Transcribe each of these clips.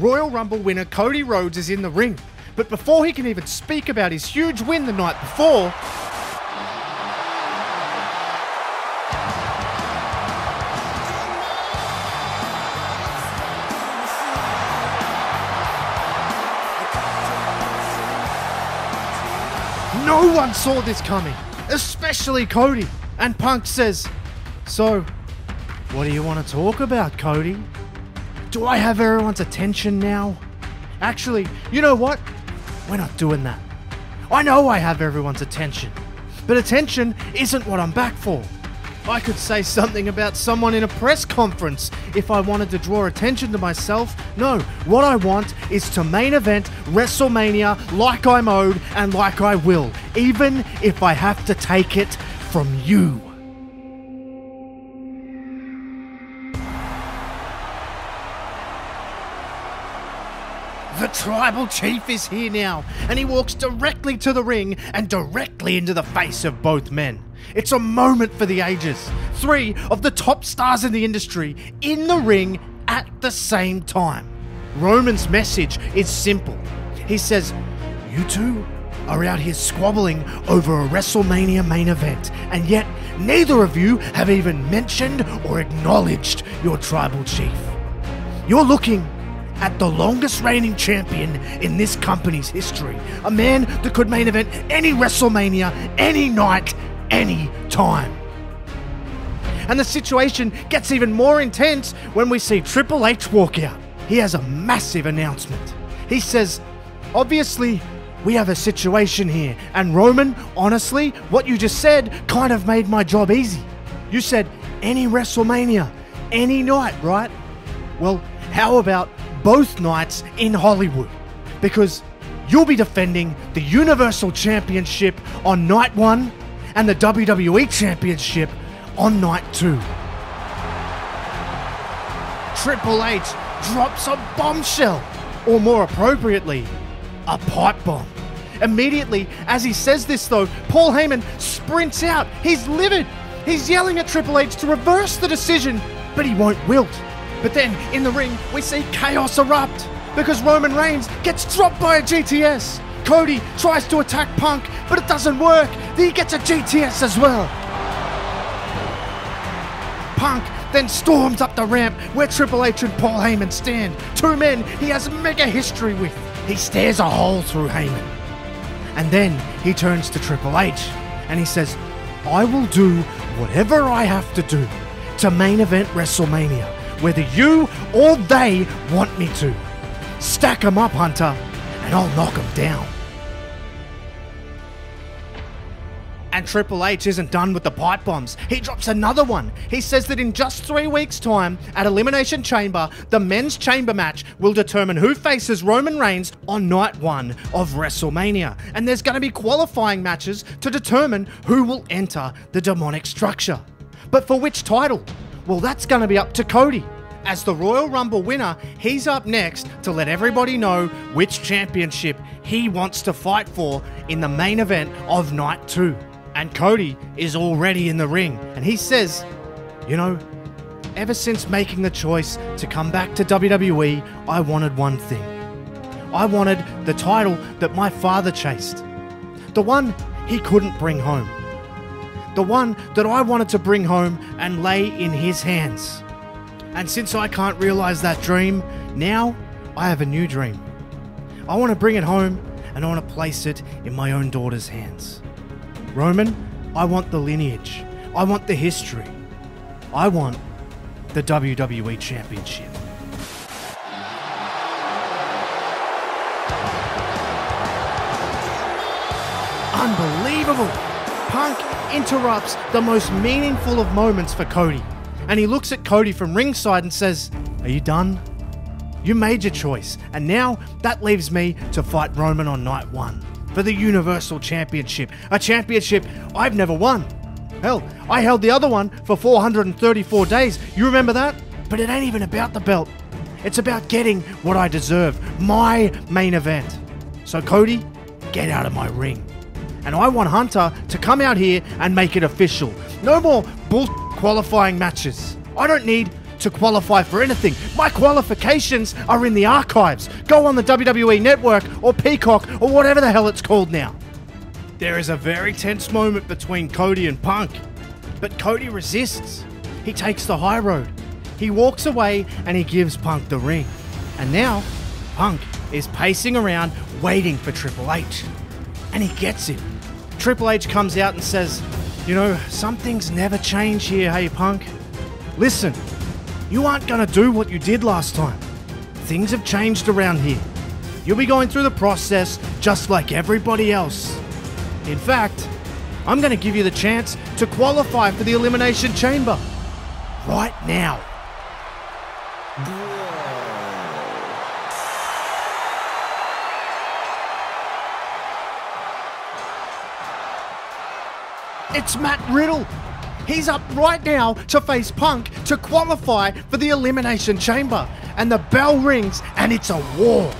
Royal Rumble winner Cody Rhodes is in the ring. But before he can even speak about his huge win the night before, No one saw this coming, especially Cody. And Punk says, So, what do you want to talk about, Cody? Do I have everyone's attention now? Actually, you know what? We're not doing that. I know I have everyone's attention, but attention isn't what I'm back for. I could say something about someone in a press conference if I wanted to draw attention to myself. No, what I want is to main event WrestleMania like I'm owed and like I will, even if I have to take it from you. The tribal chief is here now, and he walks directly to the ring and directly into the face of both men. It's a moment for the ages. Three of the top stars in the industry in the ring at the same time. Roman's message is simple. He says, You two are out here squabbling over a WrestleMania main event, and yet neither of you have even mentioned or acknowledged your tribal chief. You're looking at the longest reigning champion in this company's history. A man that could main event any WrestleMania, any night, any time. And the situation gets even more intense when we see Triple H walk out. He has a massive announcement. He says, Obviously, we have a situation here, and Roman, honestly, what you just said kind of made my job easy. You said any WrestleMania, any night, right? Well, how about both nights in Hollywood? Because you'll be defending the Universal Championship on night one and the WWE Championship on night two. Triple H drops a bombshell, or more appropriately, a pipe bomb. Immediately, as he says this though, Paul Heyman sprints out. He's livid. He's yelling at Triple H to reverse the decision, but he won't wilt. But then, in the ring, we see chaos erupt because Roman Reigns gets dropped by a GTS. Cody tries to attack Punk, but it doesn't work. He gets a GTS as well. Punk then storms up the ramp where Triple H and Paul Heyman stand. Two men he has mega history with. He stares a hole through Heyman. And then he turns to Triple H and he says, I will do whatever I have to do to main event WrestleMania, whether you or they want me to. Stack 'em up, Hunter, and I'll knock 'em down. And Triple H isn't done with the pipe bombs. He drops another one. He says that in just three weeks' time, at Elimination Chamber, the men's chamber match will determine who faces Roman Reigns on night one of WrestleMania. And there's going to be qualifying matches to determine who will enter the demonic structure. But for which title? Well, that's going to be up to Cody. As the Royal Rumble winner, he's up next to let everybody know which championship he wants to fight for in the main event of night two. And Cody is already in the ring, and he says, You know, ever since making the choice to come back to WWE, I wanted one thing. I wanted the title that my father chased, the one he couldn't bring home, the one that I wanted to bring home and lay in his hands. And since I can't realize that dream, now I have a new dream. I want to bring it home and I want to place it in my own daughter's hands. Roman, I want the lineage. I want the history. I want the WWE Championship. Unbelievable! Punk interrupts the most meaningful of moments for Cody. And he looks at Cody from ringside and says, Are you done? You made your choice, and now that leaves me to fight Roman on night one for the Universal Championship, a championship I've never won. Hell, I held the other one for 434 days. You remember that? But it ain't even about the belt. It's about getting what I deserve, my main event. So, Cody, get out of my ring. And I want Hunter to come out here and make it official. No more bull qualifying matches. I don't need to qualify for anything. My qualifications are in the archives. Go on the WWE Network or Peacock or whatever the hell it's called now. There is a very tense moment between Cody and Punk, but Cody resists. He takes the high road. He walks away and he gives Punk the ring. And now, Punk is pacing around waiting for Triple H. And he gets him. Triple H comes out and says, You know, some things never change here, hey Punk. Listen, you aren't gonna do what you did last time. Things have changed around here. You'll be going through the process just like everybody else. In fact, I'm gonna give you the chance to qualify for the Elimination Chamber. Right now. It's Matt Riddle. He's up right now to face Punk to qualify for the Elimination Chamber. And the bell rings and it's a war.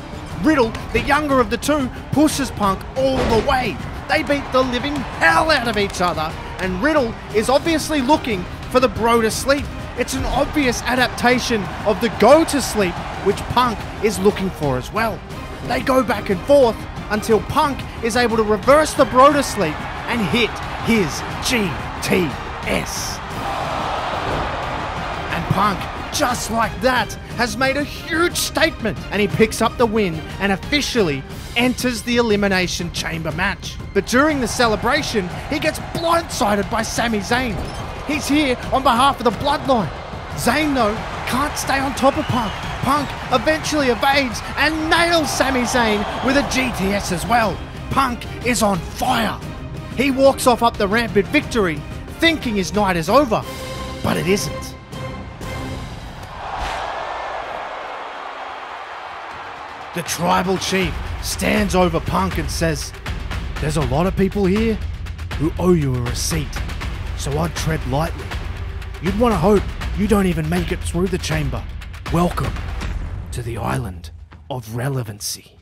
Riddle, the younger of the two, pushes Punk all the way. They beat the living hell out of each other, and Riddle is obviously looking for the bro to sleep. It's an obvious adaptation of the go to sleep, which Punk is looking for as well. They go back and forth until Punk is able to reverse the bro to sleep and hit his GTS. And Punk, just like that, has made a huge statement and he picks up the win and officially enters the Elimination Chamber match. But during the celebration, he gets blindsided by Sami Zayn. He's here on behalf of the Bloodline. Zayn, though, can't stay on top of Punk. Punk eventually evades and nails Sami Zayn with a GTS as well. Punk is on fire. He walks off up the ramp in victory, thinking his night is over, but it isn't. The tribal chief stands over Punk and says, There's a lot of people here who owe you a receipt, so I'd tread lightly. You'd want to hope you don't even make it through the chamber. Welcome to the island of relevancy.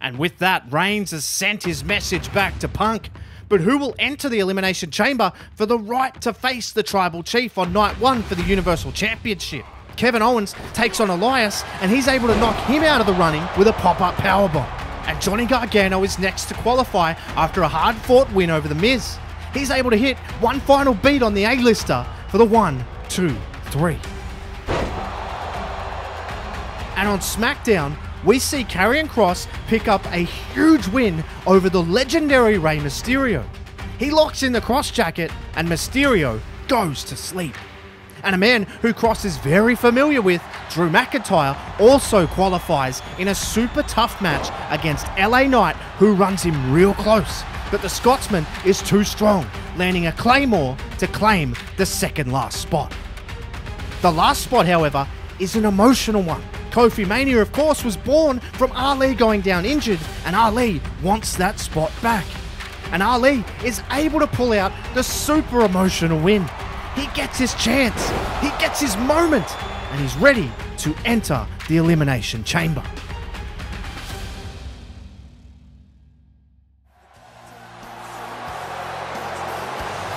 And with that, Reigns has sent his message back to Punk. But who will enter the Elimination Chamber for the right to face the Tribal Chief on night one for the Universal Championship? Kevin Owens takes on Elias, and he's able to knock him out of the running with a pop up powerbomb. And Johnny Gargano is next to qualify after a hard fought win over The Miz. He's able to hit one final beat on the A lister for the one, two, three. And on SmackDown, we see Karrion Kross pick up a huge win over the legendary Rey Mysterio. He locks in the Kross jacket, and Mysterio goes to sleep. And a man who Kross is very familiar with, Drew McIntyre, also qualifies in a super tough match against LA Knight, who runs him real close. But the Scotsman is too strong, landing a Claymore to claim the second last spot. The last spot, however, is an emotional one. Kofi Mania, of course, was born from Ali going down injured, and Ali wants that spot back. And Ali is able to pull out the super emotional win. He gets his chance, he gets his moment, and he's ready to enter the Elimination Chamber.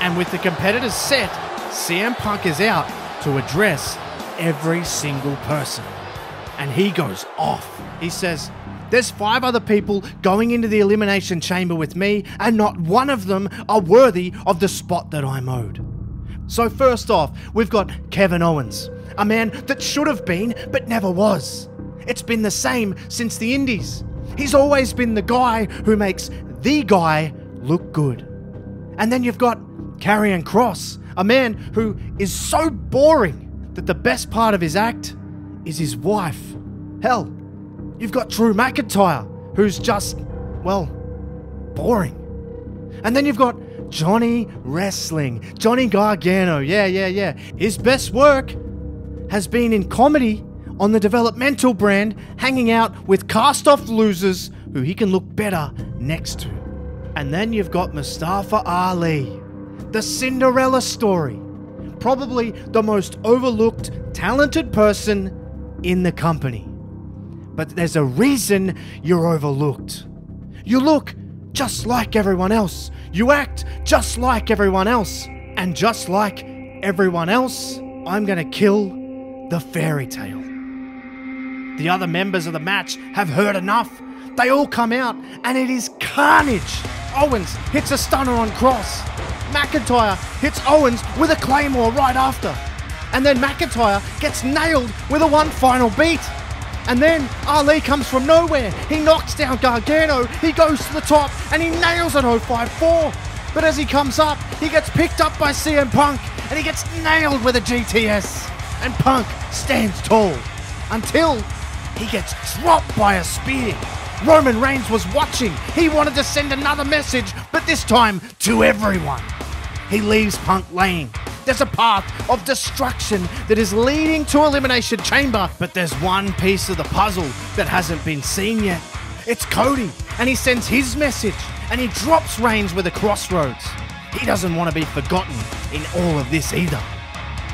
And with the competitors set, CM Punk is out to address every single person. And he goes off. He says, There's five other people going into the Elimination Chamber with me, and not one of them are worthy of the spot that I'm owed. So, first off, we've got Kevin Owens, a man that should have been but never was. It's been the same since the Indies. He's always been the guy who makes the guy look good. And then you've got Karrion Kross, a man who is so boring that the best part of his act is his wife. Hell, you've got Drew McIntyre, who's just, well, boring. And then you've got Johnny Wrestling, Johnny Gargano. Yeah, yeah, yeah. His best work has been in comedy on the developmental brand, hanging out with cast off losers who he can look better next to. And then you've got Mustafa Ali, the Cinderella story. Probably the most overlooked, talented person in the company. But there's a reason you're overlooked. You look just like everyone else. You act just like everyone else. And just like everyone else, I'm gonna kill the fairy tale. The other members of the match have heard enough. They all come out, and it is carnage. Owens hits a stunner on Kross. McIntyre hits Owens with a claymore right after. And then McIntyre gets nailed with a one final beat. And then Ali comes from nowhere. He knocks down Gargano. He goes to the top and he nails an 054. But as he comes up, he gets picked up by CM Punk and he gets nailed with a GTS. And Punk stands tall until he gets dropped by a spear. Roman Reigns was watching. He wanted to send another message, but this time to everyone. He leaves Punk laying. There's a path of destruction that is leading to Elimination Chamber, but there's one piece of the puzzle that hasn't been seen yet. It's Cody, and he sends his message, and he drops Reigns with a crossroads. He doesn't want to be forgotten in all of this either.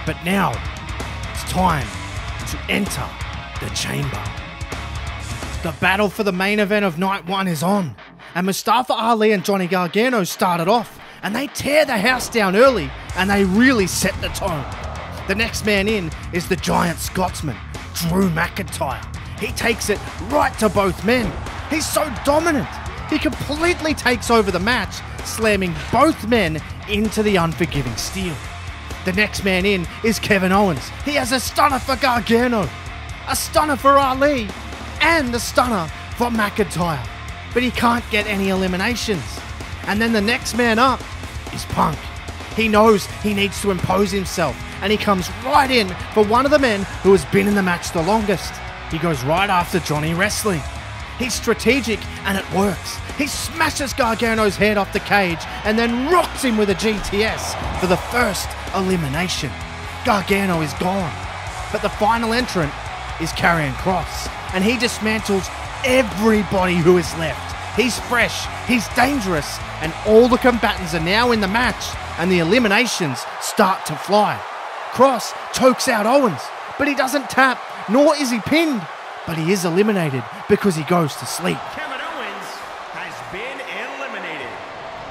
But now, it's time to enter the chamber. The battle for the main event of night one is on, and Mustafa Ali and Johnny Gargano started off, and they tear the house down early, and they really set the tone. The next man in is the giant Scotsman, Drew McIntyre. He takes it right to both men. He's so dominant. He completely takes over the match, slamming both men into the unforgiving steel. The next man in is Kevin Owens. He has a stunner for Gargano, a stunner for Ali, and the stunner for McIntyre. But he can't get any eliminations. And then the next man up is Punk. He knows he needs to impose himself, and he comes right in for one of the men who has been in the match the longest. He goes right after Johnny Wrestling. He's strategic and it works. He smashes Gargano's head off the cage and then rocks him with a GTS for the first elimination. Gargano is gone. But the final entrant is Karrion Kross, and he dismantles everybody who is left. He's fresh, he's dangerous, and all the combatants are now in the match, and the eliminations start to fly. Kross chokes out Owens, but he doesn't tap, nor is he pinned, but he is eliminated because he goes to sleep. Kevin Owens has been eliminated.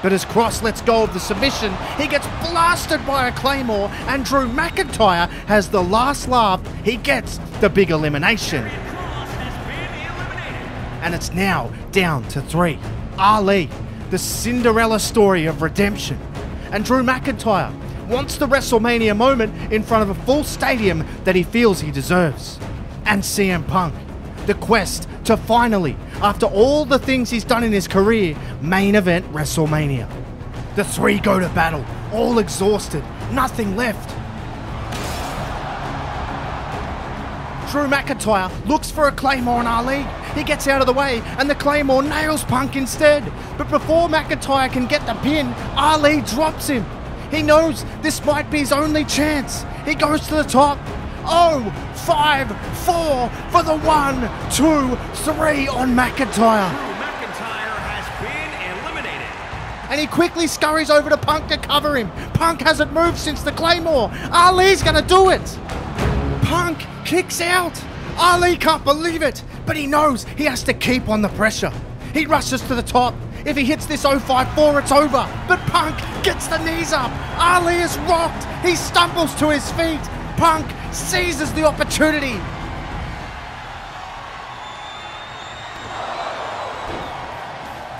But as Kross lets go of the submission, he gets blasted by a claymore, and Drew McIntyre has the last laugh. He gets the big elimination. Kross has been eliminated. and it's now down to three. Ali, the Cinderella story of redemption. And Drew McIntyre wants the WrestleMania moment in front of a full stadium that he feels he deserves. And CM Punk, the quest to finally, after all the things he's done in his career, main event WrestleMania. The three go to battle, all exhausted, nothing left. Drew McIntyre looks for a Claymore on Ali. He gets out of the way, and the Claymore nails Punk instead. But before McIntyre can get the pin, Ali drops him. He knows this might be his only chance. He goes to the top. Oh, five, four for the one, two, three on McIntyre. McIntyre has been eliminated. And he quickly scurries over to Punk to cover him. Punk hasn't moved since the Claymore. Ali's gonna do it. Punk kicks out. Ali can't believe it, but he knows he has to keep on the pressure. He rushes to the top. If he hits this 054, it's over. But Punk gets the knees up. Ali is rocked. He stumbles to his feet. Punk seizes the opportunity.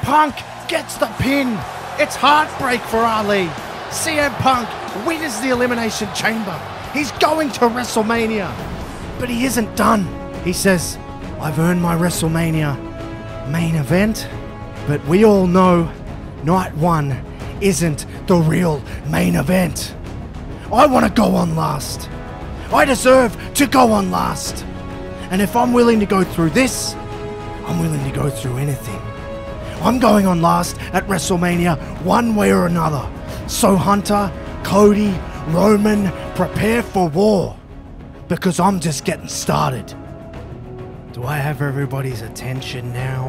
Punk gets the pin. It's heartbreak for Ali. CM Punk wins the Elimination Chamber. He's going to WrestleMania. But he isn't done. He says, I've earned my WrestleMania main event. But we all know night one isn't the real main event. I want to go on last. I deserve to go on last. And if I'm willing to go through this, I'm willing to go through anything. I'm going on last at WrestleMania one way or another. So, Hunter, Cody, Roman, prepare for war. Because I'm just getting started. Do I have everybody's attention now?